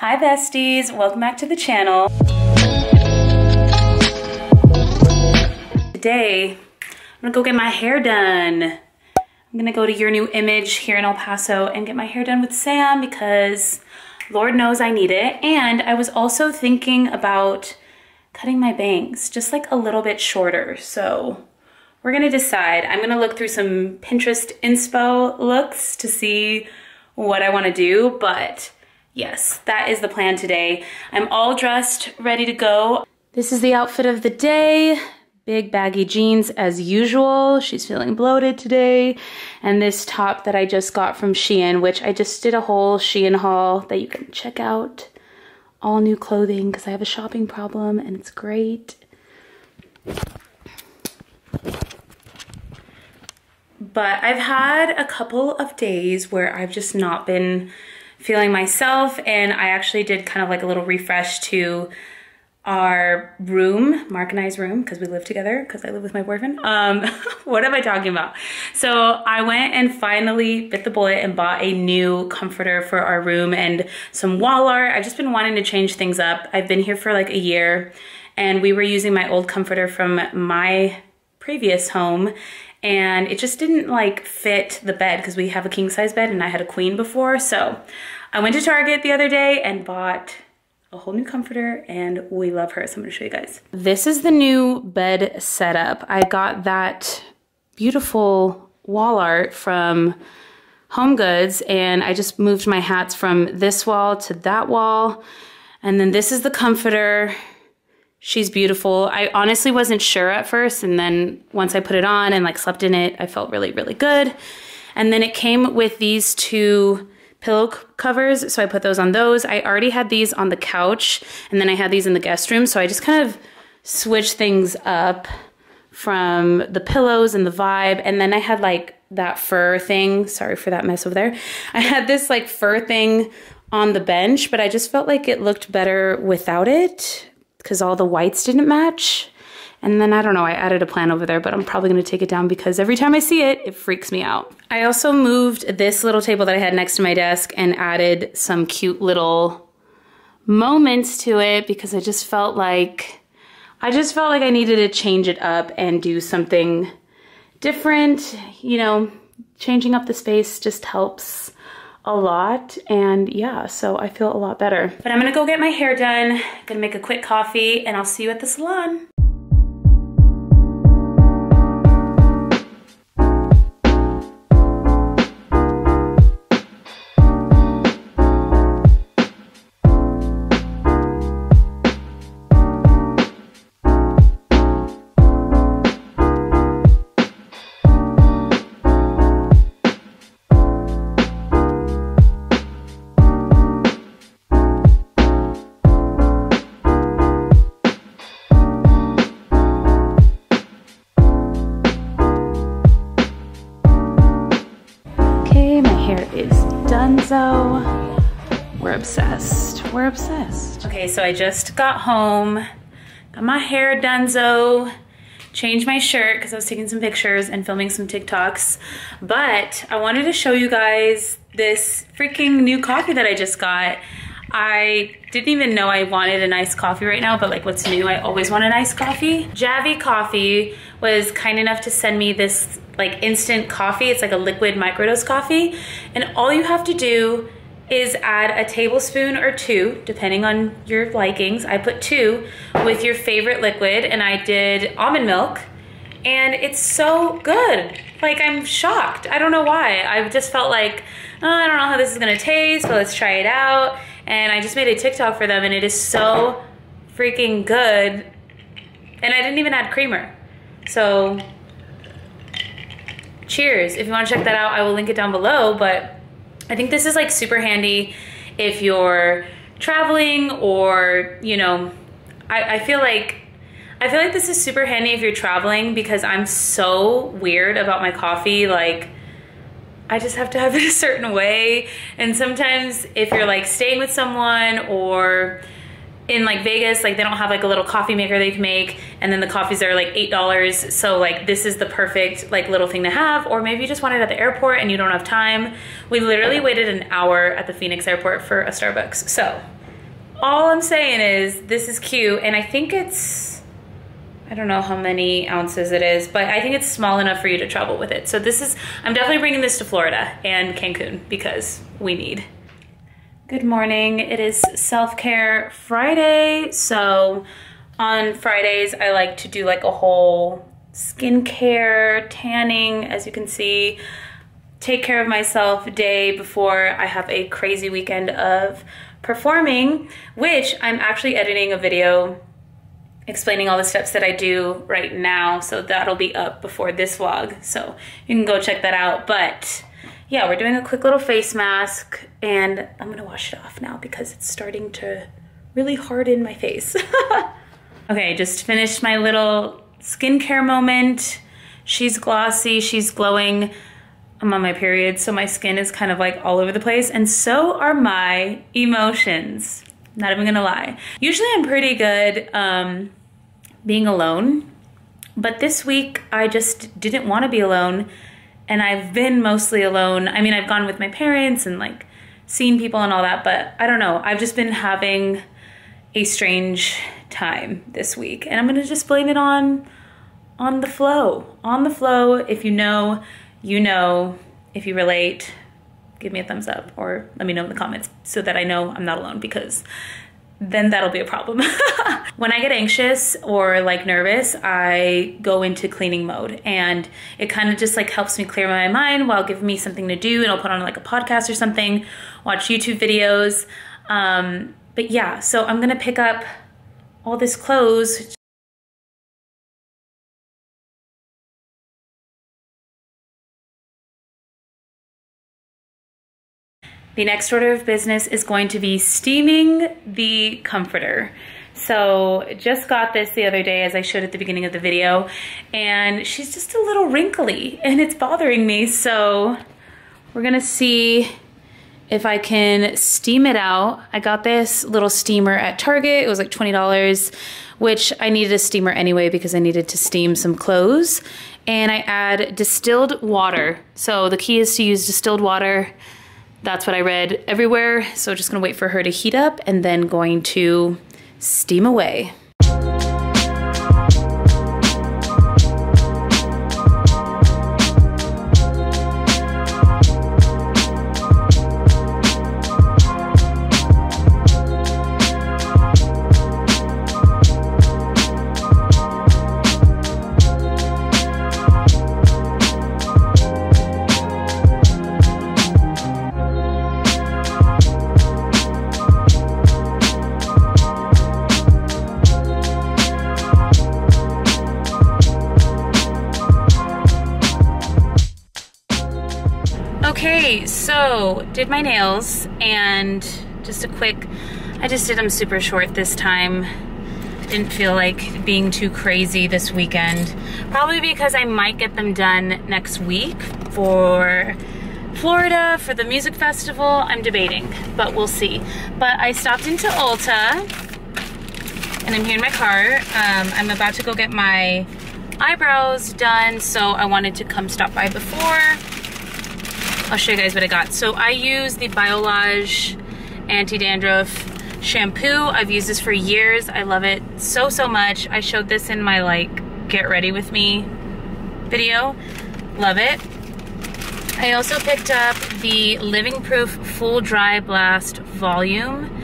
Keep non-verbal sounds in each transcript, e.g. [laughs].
Hi besties, welcome back to the channel. Today, I'm gonna go get my hair done. I'm gonna go to Your New Image here in El Paso and get my hair done with Sam because Lord knows I need it. And I was also thinking about cutting my bangs just like a little bit shorter. So we're gonna decide. I'm gonna look through some Pinterest inspo looks to see what I wanna do, but yes, that is the plan today. I'm all dressed, ready to go. This is the outfit of the day. Big baggy jeans as usual. She's feeling bloated today. And this top that I just got from Shein, which I just did a whole Shein haul that you can check out. All new clothing because I have a shopping problem and it's great. But I've had a couple of days where I've just not been feeling myself and I actually did kind of like a little refresh to our room, Mark and I's room, because we live together, because I live with my boyfriend. Um, [laughs] what am I talking about? So I went and finally bit the bullet and bought a new comforter for our room and some wall art. I've just been wanting to change things up. I've been here for like a year and we were using my old comforter from my previous home and it just didn't like fit the bed because we have a king size bed and I had a queen before. So I went to Target the other day and bought a whole new comforter and we love her. So I'm gonna show you guys. This is the new bed setup. I got that beautiful wall art from Home Goods and I just moved my hats from this wall to that wall. And then this is the comforter. She's beautiful. I honestly wasn't sure at first and then once I put it on and like slept in it, I felt really, really good. And then it came with these two pillow covers, so I put those on those. I already had these on the couch, and then I had these in the guest room, so I just kind of switched things up from the pillows and the vibe, and then I had like that fur thing. Sorry for that mess over there. I had this like fur thing on the bench, but I just felt like it looked better without it because all the whites didn't match. And then I don't know, I added a plant over there, but I'm probably gonna take it down because every time I see it, it freaks me out. I also moved this little table that I had next to my desk and added some cute little moments to it because I just felt like, I just felt like I needed to change it up and do something different. You know, changing up the space just helps a lot and yeah so I feel a lot better but I'm gonna go get my hair done gonna make a quick coffee and I'll see you at the salon Dunzo. We're obsessed. We're obsessed. Okay, so I just got home, got my hair Dunzo, changed my shirt because I was taking some pictures and filming some TikToks. But I wanted to show you guys this freaking new coffee that I just got. I didn't even know I wanted a nice coffee right now, but like what's new, I always want a nice coffee. Javy Coffee was kind enough to send me this like instant coffee. It's like a liquid microdose coffee. And all you have to do is add a tablespoon or two, depending on your likings. I put two with your favorite liquid and I did almond milk and it's so good. Like I'm shocked. I don't know why. I just felt like, oh, I don't know how this is gonna taste, but let's try it out. And I just made a TikTok for them and it is so freaking good. And I didn't even add creamer. So cheers. If you wanna check that out, I will link it down below, but I think this is like super handy if you're traveling or, you know, I, I feel like I feel like this is super handy if you're traveling because I'm so weird about my coffee. Like, I just have to have [laughs] it a certain way. And sometimes if you're like staying with someone or in like Vegas, like they don't have like a little coffee maker they can make and then the coffees are like $8. So like this is the perfect like little thing to have. Or maybe you just want it at the airport and you don't have time. We literally waited an hour at the Phoenix airport for a Starbucks. So all I'm saying is this is cute and I think it's, I don't know how many ounces it is, but I think it's small enough for you to travel with it. So this is, I'm definitely bringing this to Florida and Cancun because we need. Good morning. It is self-care Friday. So on Fridays, I like to do like a whole skincare, tanning, as you can see, take care of myself day before I have a crazy weekend of performing, which I'm actually editing a video explaining all the steps that I do right now. So that'll be up before this vlog. So you can go check that out. But yeah, we're doing a quick little face mask and I'm gonna wash it off now because it's starting to really harden my face. [laughs] okay, just finished my little skincare moment. She's glossy, she's glowing. I'm on my period, so my skin is kind of like all over the place, and so are my emotions. Not even gonna lie. Usually I'm pretty good um, being alone, but this week I just didn't wanna be alone and I've been mostly alone. I mean, I've gone with my parents and like seen people and all that, but I don't know. I've just been having a strange time this week, and I'm gonna just blame it on on the flow. On the flow. If you know, you know. If you relate, give me a thumbs up or let me know in the comments so that I know I'm not alone because then that'll be a problem. [laughs] when I get anxious or like nervous, I go into cleaning mode and it kind of just like helps me clear my mind while giving me something to do and I'll put on like a podcast or something, watch YouTube videos. Um, but yeah, so I'm gonna pick up all this clothes The next order of business is going to be steaming the comforter. So just got this the other day as I showed at the beginning of the video and she's just a little wrinkly and it's bothering me. So we're gonna see if I can steam it out. I got this little steamer at Target. It was like $20, which I needed a steamer anyway because I needed to steam some clothes. And I add distilled water. So the key is to use distilled water that's what I read everywhere. So just gonna wait for her to heat up and then going to steam away. Did my nails and just a quick, I just did them super short this time. Didn't feel like being too crazy this weekend. Probably because I might get them done next week for Florida for the music festival. I'm debating, but we'll see. But I stopped into Ulta and I'm here in my car. Um, I'm about to go get my eyebrows done, so I wanted to come stop by before I'll show you guys what I got. So I use the Biolage Anti-Dandruff shampoo. I've used this for years. I love it so, so much. I showed this in my like, get ready with me video. Love it. I also picked up the Living Proof Full Dry Blast Volume.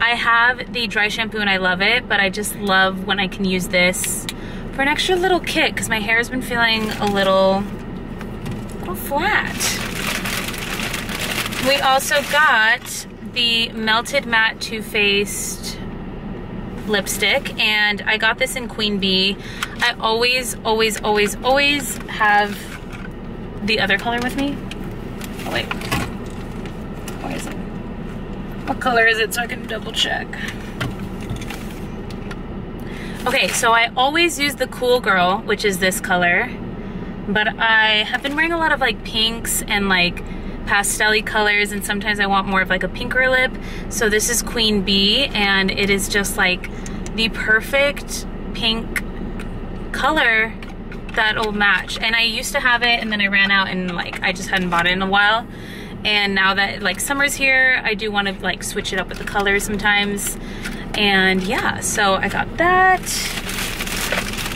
I have the dry shampoo and I love it, but I just love when I can use this for an extra little kick because my hair has been feeling a little, a little flat. We also got the Melted Matte Too Faced lipstick and I got this in Queen Bee. I always, always, always, always have the other color with me. Oh wait, it? What color is it so I can double check? Okay, so I always use the Cool Girl, which is this color, but I have been wearing a lot of like pinks and like pastel colors and sometimes I want more of like a pinker lip. So this is Queen Bee and it is just like the perfect pink color that'll match. And I used to have it and then I ran out and like I just hadn't bought it in a while. And now that like summer's here, I do want to like switch it up with the colors sometimes. And yeah, so I got that.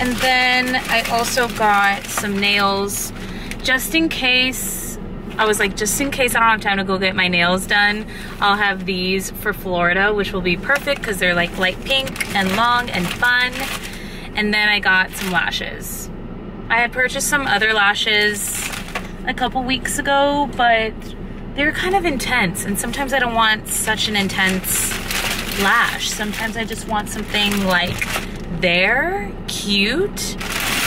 And then I also got some nails just in case I was like, just in case I don't have time to go get my nails done, I'll have these for Florida, which will be perfect because they're like light pink and long and fun. And then I got some lashes. I had purchased some other lashes a couple weeks ago, but they're kind of intense. And sometimes I don't want such an intense lash. Sometimes I just want something like there, cute,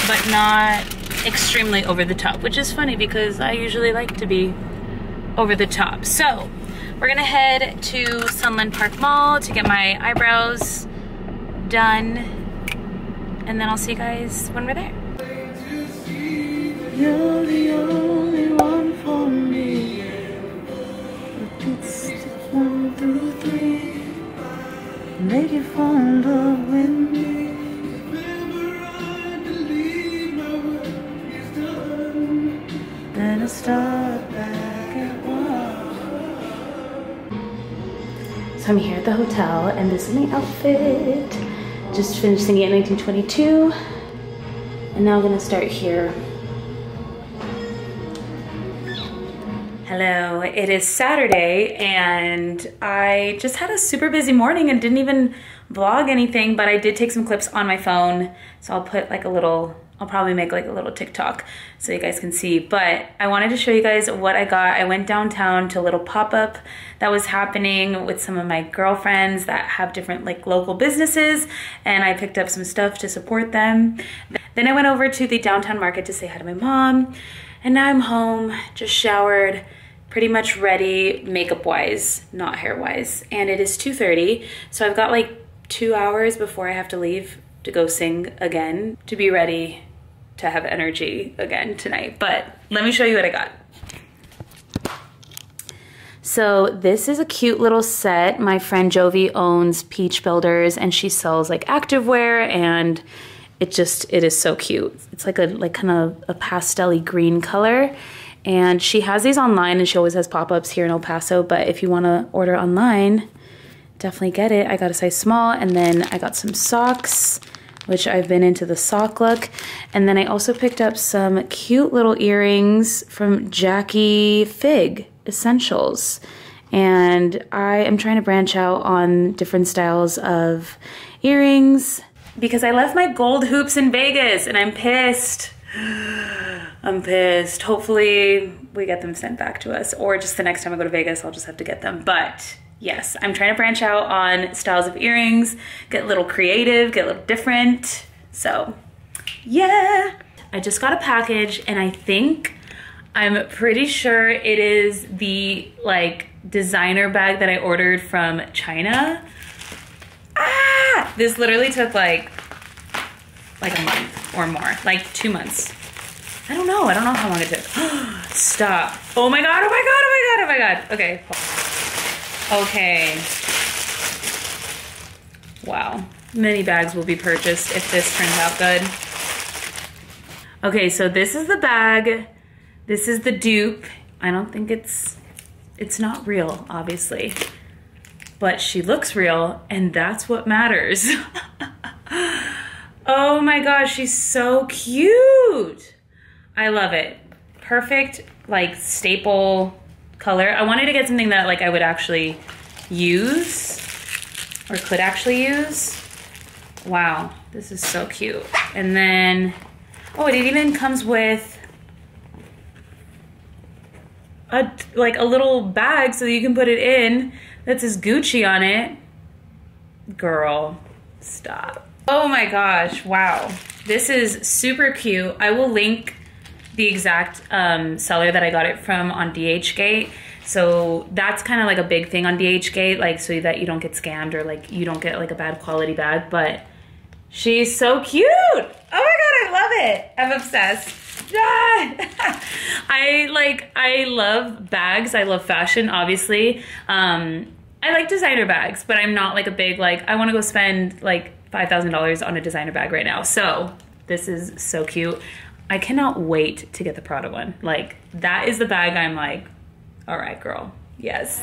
but not extremely over the top, which is funny because I usually like to be over the top. So we're gonna head to Sunland Park Mall to get my eyebrows done. And then I'll see you guys when we're there. Hotel and this is my outfit. Just finished singing at 1922. And now I'm gonna start here. Hello, it is Saturday and I just had a super busy morning and didn't even vlog anything, but I did take some clips on my phone. So I'll put like a little, I'll probably make like a little TikTok so you guys can see. But I wanted to show you guys what I got. I went downtown to a little pop-up that was happening with some of my girlfriends that have different like local businesses and I picked up some stuff to support them. Then I went over to the downtown market to say hi to my mom and now I'm home, just showered, pretty much ready makeup wise, not hair wise. And it is 2.30, so I've got like two hours before I have to leave to go sing again to be ready to have energy again tonight. But let me show you what I got. So this is a cute little set. My friend Jovi owns Peach Builders and she sells like activewear and it just, it is so cute. It's like a, like kind of a pastel green color and she has these online and she always has pop-ups here in El Paso, but if you wanna order online, definitely get it. I got a size small and then I got some socks, which I've been into the sock look. And then I also picked up some cute little earrings from Jackie Fig Essentials. And I am trying to branch out on different styles of earrings because I left my gold hoops in Vegas and I'm pissed. [gasps] I'm pissed. Hopefully we get them sent back to us or just the next time I go to Vegas, I'll just have to get them. But yes, I'm trying to branch out on styles of earrings, get a little creative, get a little different. So yeah, I just got a package and I think, I'm pretty sure it is the like designer bag that I ordered from China. Ah, this literally took like, like a month or more, like two months. I don't know. I don't know how long it took. [gasps] Stop. Oh my god, oh my god, oh my god, oh my god. Okay. Okay. Wow. Many bags will be purchased if this turns out good. Okay, so this is the bag. This is the dupe. I don't think it's, it's not real, obviously. But she looks real, and that's what matters. [laughs] oh my gosh, she's so cute. I love it. Perfect, like staple color. I wanted to get something that like I would actually use or could actually use. Wow, this is so cute. And then, oh, it even comes with a like a little bag so you can put it in that says Gucci on it. Girl, stop. Oh my gosh, wow. This is super cute. I will link the exact um, seller that I got it from on DHgate. So that's kind of like a big thing on DHgate, like so that you don't get scammed or like you don't get like a bad quality bag. But she's so cute. Oh my god, I love it. I'm obsessed. [laughs] I like I love bags. I love fashion, obviously. Um, I like designer bags, but I'm not like a big like I want to go spend like five thousand dollars on a designer bag right now. So this is so cute. I cannot wait to get the Prada one. Like, that is the bag I'm like, all right, girl, yes.